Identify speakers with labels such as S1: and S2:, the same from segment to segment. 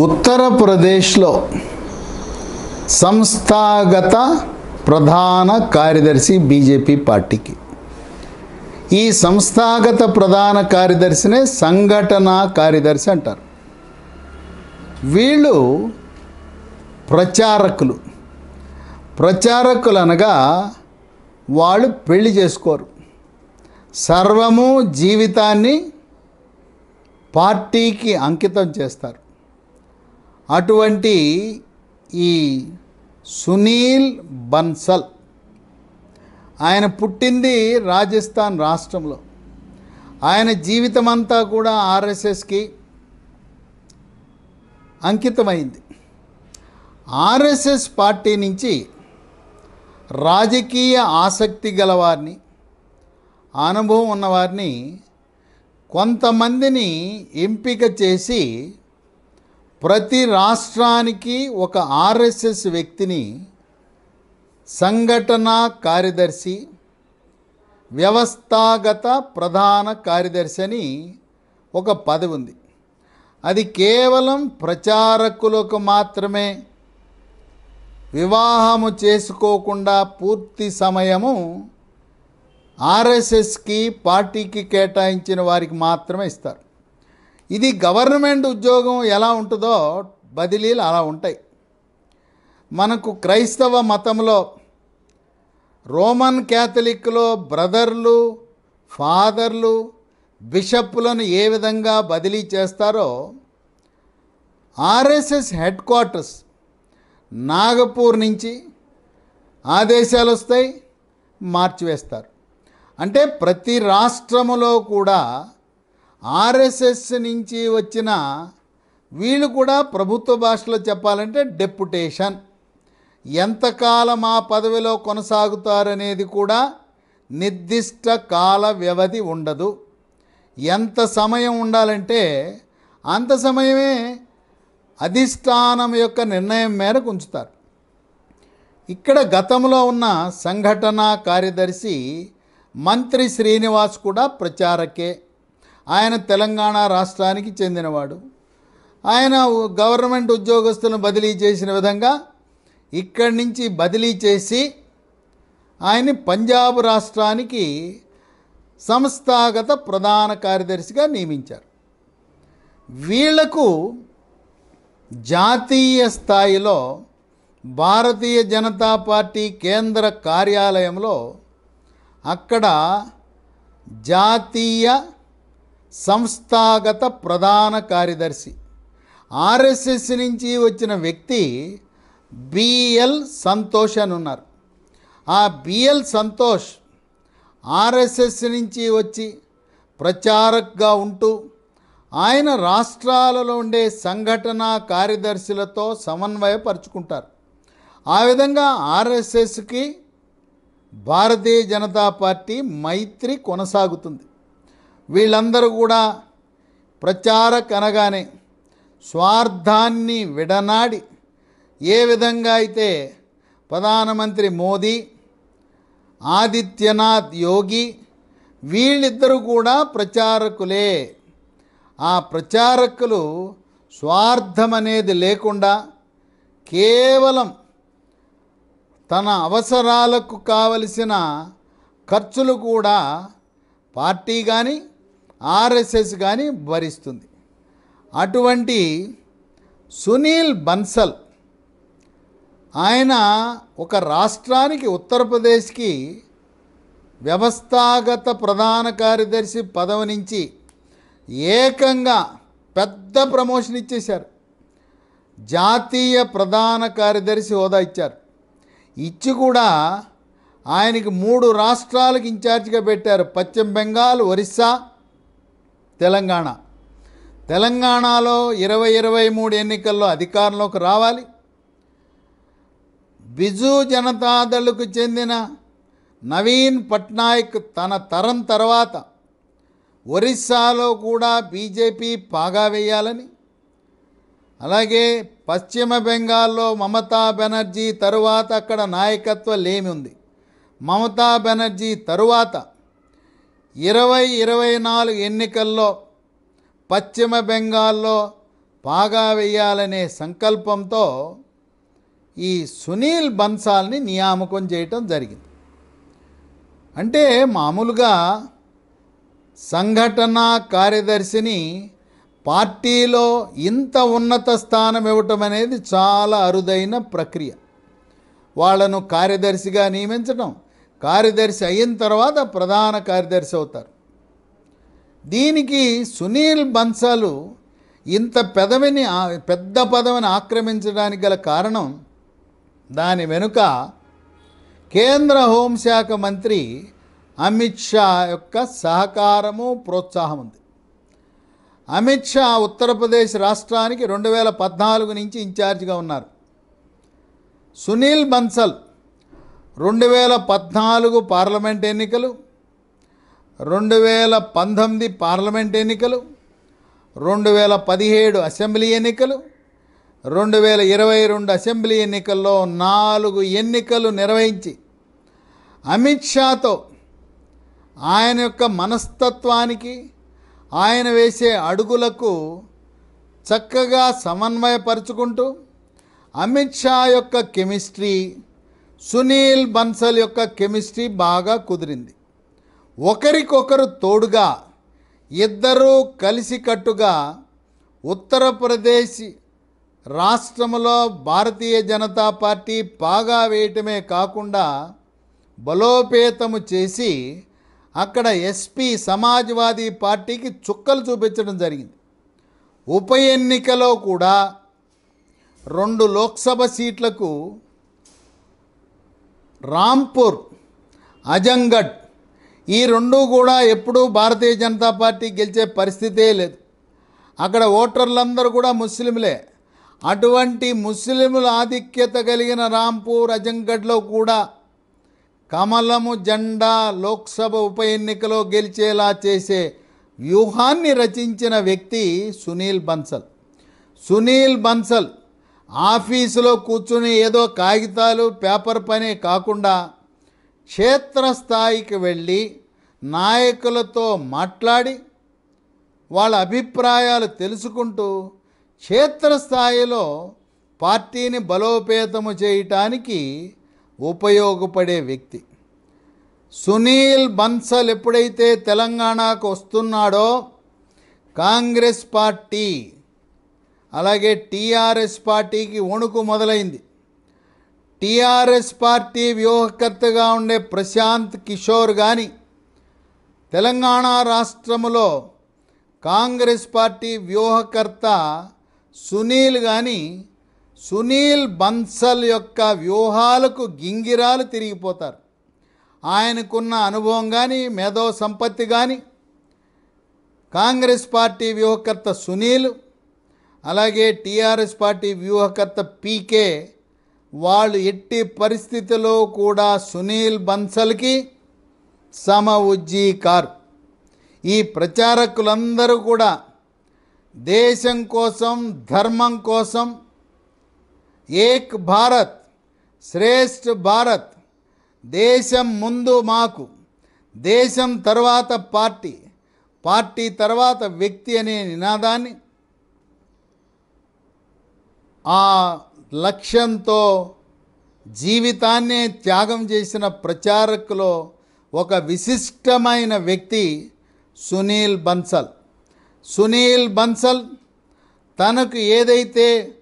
S1: ఉత్తరప్రదేశ్లో సంస్థాగత ప్రధాన కార్యదర్శి బీజేపీ పార్టీకి. ఈ సంస్థాగత ప్రధాన కార్యదర్శినే సంఘటన కార్యదర్శి అంటారు. వీళ్ళు ప్రచారకులు. ప్రచారకులు అనగా వాళ్ళు పెళ్ళి చేసుకోరు. సర్వము జీవితాన్ని పార్టీకి అంకితం చేస్తారు. అటువంటి ఈ సునీల్ బన్సల్ ఆయన పుట్టింది రాజస్థాన్ రాష్ట్రంలో. ఆయన జీవితం అంతా కూడా ఆర్ఎస్ఎస్కి అంకితమైంది. ఆర్ఎస్ఎస్ పార్టీ నుంచి రాజకీయ ఆసక్తి గలవారిని అనుభవం ఉన్నవారిని కొంతమందిని ఎంపిక చేసి ప్రతి రాష్ట్రానికి ఒక ఆర్ఎస్ఎస్ వ్యక్తిని సంఘటన కార్యదర్శి వ్యవస్థాగత ప్రధాన కార్యదర్శి అని ఒక పదవి ఉంది. అది కేవలం ప్రచారకులకు మాత్రమే. వివాహము చేసుకోకుండా పూర్తి సమయము ఆర్ఎస్ఎస్కి పార్టీకి కేటాయించిన వారికి మాత్రమే ఇస్తారు. ఇది గవర్నమెంట్ ఉద్యోగం ఎలా ఉంటుందో బదిలీలు అలా ఉంటాయి. మనకు క్రైస్తవ మతంలో రోమన్ క్యాథలిక్లో బ్రదర్లు ఫాదర్లు బిషప్పులను ఏ విధంగా బదిలీ చేస్తారో ఆర్ఎస్ఎస్ హెడ్ క్వార్టర్స్ నాగపూర్ నుంచి ఆదేశాలు వస్తాయి మార్చివేస్తారు. అంటే ప్రతి రాష్ట్రములో కూడా ఆర్ఎస్ఎస్ నుంచి వచ్చిన వీళ్ళు కూడా ప్రభుత్వ భాషలో చెప్పాలంటే డెప్యుటేషన్. ఎంతకాలం ఆ పదవిలో కొనసాగుతారనేది కూడా నిర్దిష్ట కాల వ్యవధి ఉండదు. ఎంత సమయం ఉండాలంటే అంత సమయమే అధిష్టానం యొక్క నిర్ణయం మేరకు ఉంచుతారు. ఇక్కడ గతంలో ఉన్న సంఘటన కార్యదర్శి మంత్రి శ్రీనివాస్ కూడా ప్రచారకే. ఆయన తెలంగాణ రాష్ట్రానికి చెందినవాడు. ఆయన గవర్నమెంట్ ఉద్యోగస్తులను బదిలీ చేసిన విధంగా ఇక్కడి నుంచి బదిలీ చేసి ఆయన్ని పంజాబ్ రాష్ట్రానికి సంస్థాగత ప్రధాన కార్యదర్శిగా నియమించారు. వీళ్ళకు జాతీయ స్థాయిలో భారతీయ జనతా పార్టీ కేంద్ర కార్యాలయంలో అక్కడ జాతీయ సంస్థాగత ప్రధాన కార్యదర్శి. ఆర్ఎస్ఎస్ నుంచి వచ్చిన వ్యక్తి బిఎల్ సంతోష్ అని ఉన్నారు. ఆ బిఎల్ సంతోష్ ఆర్ఎస్ఎస్ నుంచి వచ్చి ప్రచారక్గా ఉంటూ ఆయన రాష్ట్రాలలో ఉండే సంఘటన కార్యదర్శులతో సమన్వయపరుచుకుంటారు. ఆ విధంగా ఆర్ఎస్ఎస్కి భారతీయ జనతా పార్టీ మైత్రి కొనసాగుతుంది. వీళ్ళందరూ కూడా ప్రచారక్ అనగానే స్వార్థాన్ని విడనాడి ఏ విధంగా అయితే ప్రధానమంత్రి మోదీ ఆదిత్యనాథ్ యోగి వీళ్ళిద్దరూ కూడా ప్రచారకులే ఆ ప్రచారకులు స్వార్థం అనేది లేకుండా కేవలం తన అవసరాలకు కావలసిన ఖర్చులు కూడా పార్టీ కానీ ఆర్ఎస్ఎస్ కానీ భరిస్తుంది. అటువంటి సునీల్ బన్సల్ ఆయన ఒక రాష్ట్రానికి ఉత్తరప్రదేశ్కి వ్యవస్థాగత ప్రధాన కార్యదర్శి పదవి నుంచి ఏకంగా పెద్ద ప్రమోషన్ ఇచ్చేశారు. జాతీయ ప్రధాన కార్యదర్శి హోదా ఇచ్చారు. ఇచ్చి కూడా ఆయనకి మూడు రాష్ట్రాలకు ఇన్ఛార్జిగా పెట్టారు. పశ్చిమ బెంగాల్ ఒరిస్సా తెలంగాణ. తెలంగాణలో ఇరవై ఇరవై మూడు ఎన్నికల్లో అధికారంలోకి రావాలి. బిజు జనతాదళకు చెందిన నవీన్ పట్నాయక్ తన తరం తర్వాత ఒరిస్సాలో కూడా బీజేపీ పాగా వేయాలని అలాగే పశ్చిమ బెంగాల్లో మమతా బెనర్జీ తరువాత అక్కడ నాయకత్వ లేమి ఉంది. మమతా బెనర్జీ తరువాత ఇరవై ఇరవై నాలుగు ఎన్నికల్లో పశ్చిమ బెంగాల్లో పాగా వేయాలనే సంకల్పంతో ఈ సునీల్ బన్సాల్ని నియామకం చేయటం జరిగింది. అంటే మామూలుగా సంఘటన కార్యదర్శిని పార్టీలో ఇంత ఉన్నత స్థానం ఇవ్వటం అనేది చాలా అరుదైన ప్రక్రియ. వాళ్ళను కార్యదర్శిగా నియమించడం కార్యదర్శి అయిన తర్వాత ప్రధాన కార్యదర్శి అవుతారు. దీనికి సునీల్ బన్సాలు ఇంత పెదవిని పెద్ద పదవిని ఆక్రమించడానికి గల కారణం దాని వెనుక కేంద్ర హోంశాఖ మంత్రి అమిత్ షా యొక్క సహకారము ప్రోత్సాహం ఉంది. అమిత్ షా ఉత్తరప్రదేశ్ రాష్ట్రానికి రెండు వేల పద్నాలుగు నుంచి ఇన్ఛార్జిగా ఉన్నారు. సునీల్ బన్సల్ రెండు వేల పద్నాలుగు పార్లమెంట్ ఎన్నికలు రెండు వేల పంతొమ్మిది పార్లమెంట్ ఎన్నికలు రెండు వేల పదిహేడు అసెంబ్లీ ఎన్నికలు రెండు వేల ఇరవై రెండు అసెంబ్లీ ఎన్నికల్లో నాలుగు ఎన్నికలు నిర్వహించి అమిత్ షాతో ఆయన యొక్క మనస్తత్వానికి ఆయన వేసే అడుగులకు చక్కగా సమన్వయపరుచుకుంటూ అమిత్ షా యొక్క కెమిస్ట్రీ సునీల్ బన్సల్ యొక్క కెమిస్ట్రీ బాగా కుదిరింది. ఒకరికొకరు తోడుగా ఇద్దరూ కలిసికట్టుగా ఉత్తరప్రదేశ్ రాష్ట్రంలో భారతీయ జనతా పార్టీ బాగా వేయటమే కాకుండా బలోపేతము చేసి అక్కడ ఎస్పీ సమాజ్వాదీ పార్టీకి చుక్కలు చూపించడం జరిగింది. ఉప ఎన్నికలో కూడా రెండు లోక్సభ సీట్లకు రాంపూర్ అజంగఢ్ ఈ రెండు కూడా ఎప్పుడూ భారతీయ జనతా పార్టీ గెలిచే పరిస్థితే లేదు. అక్కడ ఓటర్లందరూ కూడా ముస్లింలే. అటువంటి ముస్లింల ఆధిక్యత కలిగిన రాంపూర్ అజంగఢ్లో కూడా కమలము జెండా లోక్సభ ఉప ఎన్నికలో గెలిచేలా చేసే వ్యూహాన్ని రచించిన వ్యక్తి సునీల్ బన్సల్. సునీల్ బన్సల్ ఆఫీసులో కూర్చుని ఏదో కాగితాలు పేపర్ పనే కాకుండా క్షేత్రస్థాయికి వెళ్ళి నాయకులతో మాట్లాడి వాళ్ళ అభిప్రాయాలు తెలుసుకుంటూ క్షేత్రస్థాయిలో పార్టీని బలోపేతము చేయటానికి ఉపయోగపడే వ్యక్తి. సునీల్ బన్సల్ ఎప్పుడైతే తెలంగాణకు వస్తున్నాడో కాంగ్రెస్ పార్టీ అలాగే టీఆర్ఎస్ పార్టీకి వణుకు మొదలైంది. టీఆర్ఎస్ పార్టీ వ్యూహకర్తగా ఉండే ప్రశాంత్ కిషోర్ కానీ తెలంగాణ రాష్ట్రములో కాంగ్రెస్ పార్టీ వ్యూహకర్త సునీల్ కానీ సునీల్ బన్సల్ యొక్క వ్యూహాలకు గింగిరాలు తిరిగిపోతారు. ఆయనకున్న అనుభవం కానీ మేధో సంపత్తి కానీ కాంగ్రెస్ పార్టీ వ్యూహకర్త సునీల్ అలాగే టీఆర్ఎస్ పార్టీ వ్యూహకర్త పీకే వాళ్ళు ఎట్టి పరిస్థితిలో కూడా సునీల్ బన్సల్కి సమ ఉజ్జీకార్ ఈ ప్రచారకులందరూ కూడా దేశం కోసం ధర్మం కోసం ఏక్ భారత్ శ్రేష్ఠ భారత్ దేశం ముందు మాకు దేశం తర్వాత పార్టీ పార్టీ తర్వాత వ్యక్తి అనే నినాదాన్ని ఆ లక్ష్యంతో జీవితాన్నే త్యాగం చేసిన ప్రచారకులో ఒక విశిష్టమైన వ్యక్తి సునీల్ బన్సల్. సునీల్ బన్సల్ తనకు ఏదైతే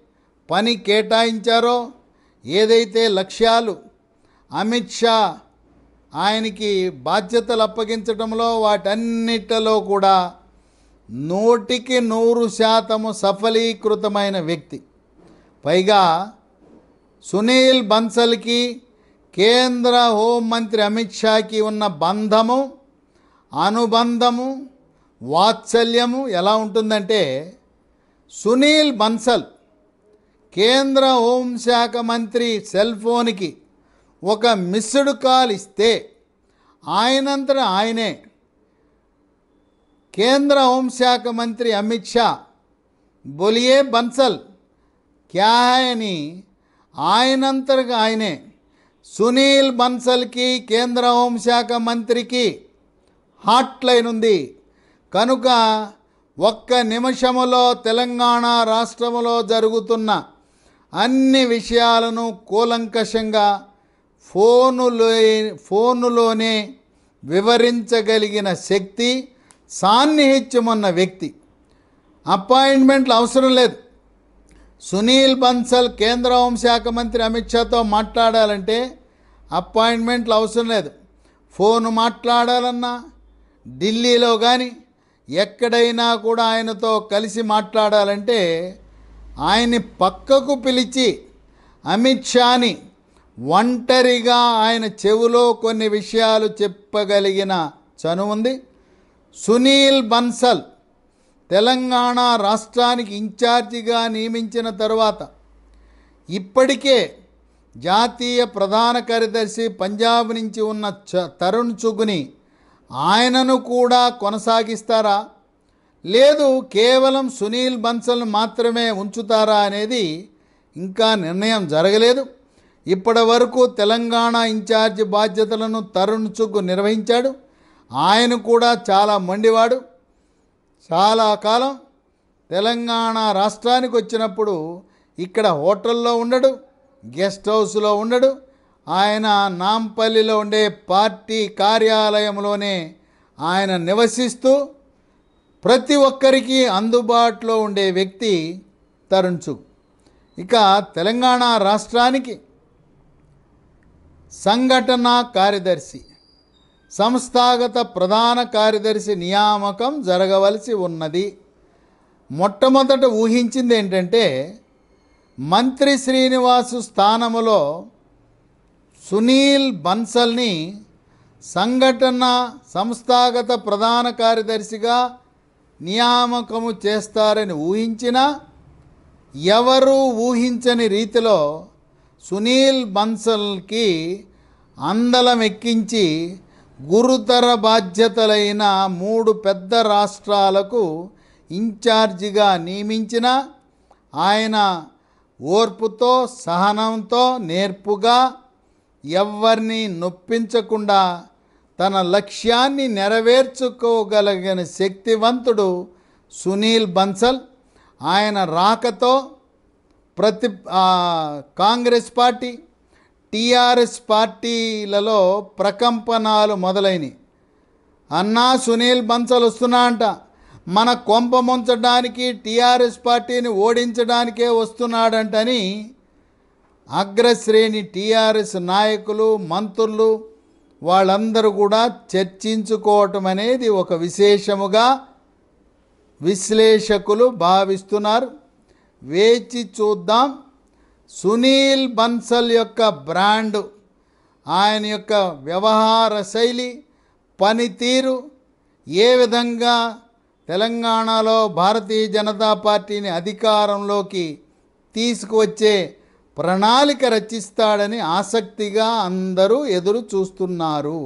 S1: పని కేటాయించారో ఏదైతే లక్ష్యాలు అమిత్ షా ఆయనకి బాధ్యతలు అప్పగించడంలో వాటన్నిటిలో కూడా నూటికి నూరు శాతము సఫలీకృతమైన వ్యక్తి. పైగా సునీల్ బన్సల్కి కేంద్ర హోంమంత్రి అమిత్ షాకి ఉన్న బంధము అనుబంధము వాత్సల్యము ఎలా ఉంటుందంటే సునీల్ బన్సల్ కేంద్ర హోంశాఖ మంత్రి సెల్ ఫోన్కి ఒక మిస్డ్ కాల్ ఇస్తే ఆయనంతట ఆయనే కేంద్ర హోంశాఖ మంత్రి అమిత్ షా బొలియే బన్సల్ క్యా అని ఆయనంతరగా ఆయనే. సునీల్ బన్సల్కి కేంద్ర హోంశాఖ మంత్రికి హాట్ లైన్ ఉంది. కనుక ఒక్క నిమిషములో తెలంగాణ రాష్ట్రములో జరుగుతున్న అన్ని విషయాలను కూలంకషంగా ఫోనులో ఫోనులోనే వివరించగలిగిన శక్తి సాన్నిహిత్యమున్న వ్యక్తి. అపాయింట్మెంట్లు అవసరం లేదు. సునీల్ బన్సల్ కేంద్ర హోంశాఖ మంత్రి అమిత్ షాతో మాట్లాడాలంటే అపాయింట్మెంట్లు అవసరం లేదు. ఫోన్ మాట్లాడాలన్నా ఢిల్లీలో కానీ ఎక్కడైనా కూడా ఆయనతో కలిసి మాట్లాడాలంటే ఆయన్ని పక్కకు పిలిచి అమిత్ షాని ఒంటరిగా ఆయన చెవిలో కొన్ని విషయాలు చెప్పగలిగిన చనువుంది సునీల్ బన్సల్ తెలంగాణ రాష్ట్రానికి ఇన్ఛార్జిగా నియమించిన తరువాత ఇప్పటికే జాతీయ ప్రధాన కార్యదర్శి పంజాబ్ నుంచి ఉన్న చ తరుణ్ చుగుని ఆయనను కూడా కొనసాగిస్తారా? లేదు కేవలం సునీల్ బన్సల్ను మాత్రమే ఉంచుతారా అనేది ఇంకా నిర్ణయం జరగలేదు. ఇప్పటి వరకు తెలంగాణ ఇన్ఛార్జ్ బాధ్యతలను తరుణ్ చుగ్గు నిర్వహించాడు. ఆయన కూడా చాలా మండివాడు. చాలా కాలం తెలంగాణ రాష్ట్రానికి వచ్చినప్పుడు ఇక్కడ హోటల్లో ఉండడు గెస్ట్ హౌస్లో ఉండడు. ఆయన నాంపల్లిలో ఉండే పార్టీ కార్యాలయంలోనే ఆయన నివసిస్తూ ప్రతి ఒక్కరికి అందుబాటులో ఉండే వ్యక్తి తరుణ్ ఇక తెలంగాణ రాష్ట్రానికి సంఘటన కార్యదర్శి సంస్థాగత ప్రధాన కార్యదర్శి నియామకం జరగవలసి ఉన్నది. మొట్టమొదట ఊహించింది ఏంటంటే మంత్రి శ్రీనివాసు స్థానములో సునీల్ బన్సల్ని సంఘటన సంస్థాగత ప్రధాన కార్యదర్శిగా నియామకము చేస్తారని ఊహించినా ఎవరు ఊహించని రీతిలో సునీల్ బన్సల్కి అందలం ఎక్కించి గురుతర బాధ్యతలైన మూడు పెద్ద రాష్ట్రాలకు ఇన్ఛార్జిగా నియమించిన ఆయన ఓర్పుతో సహనంతో నేర్పుగా ఎవరిని నొప్పించకుండా తన లక్ష్యాన్ని నెరవేర్చుకోగలిగిన శక్తివంతుడు సునీల్ బన్సల్. ఆయన రాకతో ప్రతి కాంగ్రెస్ పార్టీ టీఆర్ఎస్ పార్టీలలో ప్రకంపనాలు మొదలైనవి అన్నా సునీల్ బన్సల్ వస్తున్నా అంట. మన కొంప ముంచడానికి టీఆర్ఎస్ పార్టీని ఓడించడానికే వస్తున్నాడంటని అగ్రశ్రేణి టీఆర్ఎస్ నాయకులు మంత్రులు వాళ్ళందరూ కూడా చర్చించుకోవటం అనేది ఒక విశేషముగా విశ్లేషకులు భావిస్తున్నారు. వేచి చూద్దాం. సునీల్ బన్సల్ యొక్క బ్రాండు ఆయన యొక్క వ్యవహార శైలి పనితీరు ఏ విధంగా తెలంగాణలో భారతీయ జనతా పార్టీని అధికారంలోకి తీసుకువచ్చే ప్రణాళిక రచిస్తాడని ఆసక్తిగా అందరూ ఎదురు చూస్తున్నారు.